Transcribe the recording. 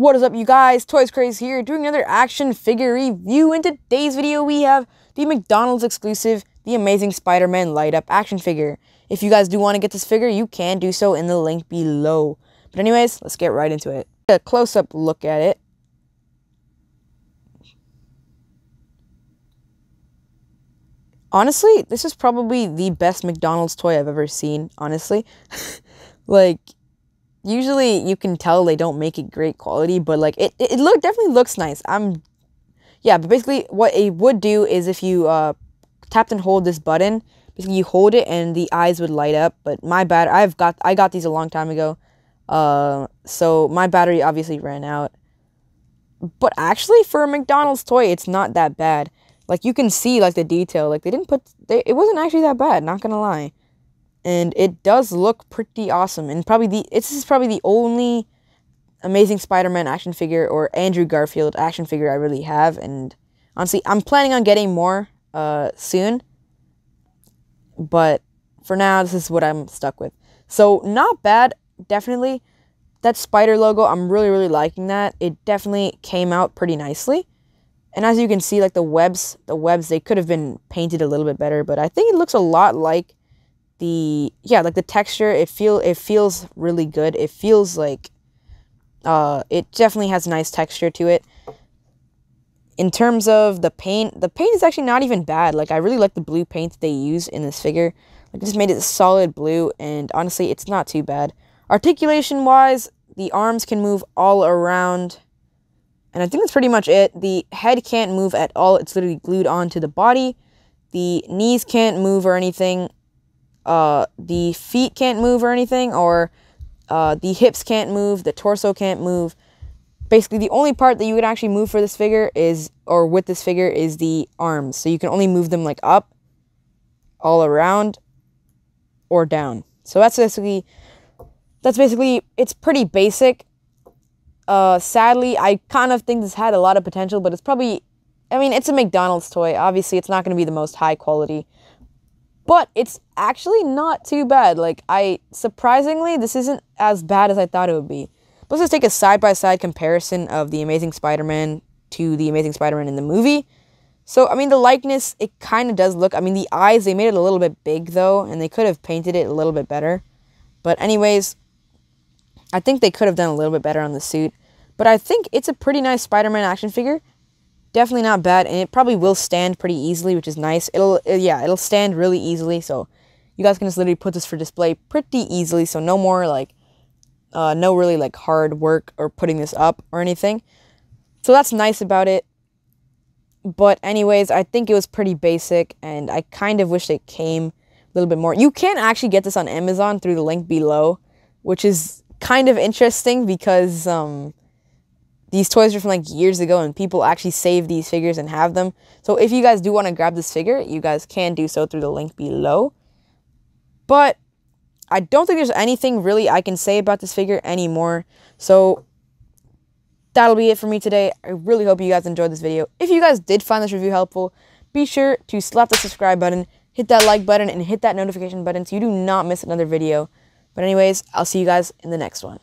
What is up, you guys? ToyzCraze here, doing another action figure review. In today's video, we have the McDonald's exclusive, the Amazing Spider-Man light-up action figure. If you guys do want to get this figure, you can do so in the link below. But anyways, let's get right into it. A close-up look at it. Honestly, this is probably the best McDonald's toy I've ever seen, honestly. like, usually you can tell they don't make it great quality, but like it, it, look definitely looks nice. I'm yeah, but basically what it would do is if you uh tapped and hold this button, basically you hold it and the eyes would light up. But my bad I've got I got these a long time ago. Uh so my battery obviously ran out. But actually for a McDonald's toy, it's not that bad. Like you can see like the detail. Like they didn't put they it wasn't actually that bad, not gonna lie and it does look pretty awesome. And probably the this is probably the only Amazing Spider-Man action figure or Andrew Garfield action figure I really have. And honestly, I'm planning on getting more uh, soon. But for now, this is what I'm stuck with. So not bad, definitely. That spider logo, I'm really, really liking that. It definitely came out pretty nicely. And as you can see, like the webs, the webs, they could have been painted a little bit better, but I think it looks a lot like the yeah like the texture it feel it feels really good. It feels like uh it definitely has nice texture to it. In terms of the paint the paint is actually not even bad. Like i really like the blue paint they use in this figure. Like just made it solid blue and honestly it's not too bad. Articulation wise the arms can move all around and i think that's pretty much it. The head can't move at all. It's literally glued onto the body. The knees can't move or anything uh, the feet can't move or anything, or uh, the hips can't move, the torso can't move. Basically, the only part that you can actually move for this figure is, or with this figure, is the arms. So you can only move them like up, all around, or down. So that's basically, that's basically, it's pretty basic. Uh, sadly, I kind of think this had a lot of potential, but it's probably, I mean, it's a McDonald's toy. Obviously, it's not going to be the most high quality but it's actually not too bad. Like, I surprisingly, this isn't as bad as I thought it would be. Let's just take a side by side comparison of the Amazing Spider Man to the Amazing Spider Man in the movie. So, I mean, the likeness, it kind of does look. I mean, the eyes, they made it a little bit big, though, and they could have painted it a little bit better. But, anyways, I think they could have done a little bit better on the suit. But I think it's a pretty nice Spider Man action figure definitely not bad, and it probably will stand pretty easily, which is nice. It'll, uh, yeah, it'll stand really easily, so you guys can just literally put this for display pretty easily, so no more, like, uh, no really, like, hard work or putting this up or anything. So that's nice about it. But anyways, I think it was pretty basic, and I kind of wish it came a little bit more. You can actually get this on Amazon through the link below, which is kind of interesting because, um, these toys are from like years ago and people actually save these figures and have them. So if you guys do want to grab this figure, you guys can do so through the link below. But I don't think there's anything really I can say about this figure anymore. So that'll be it for me today. I really hope you guys enjoyed this video. If you guys did find this review helpful, be sure to slap the subscribe button, hit that like button, and hit that notification button so you do not miss another video. But anyways, I'll see you guys in the next one.